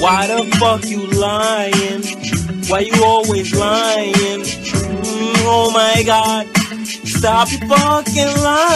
Why the fuck you lying? Why you always lying? Mm, oh my god, stop fucking lying.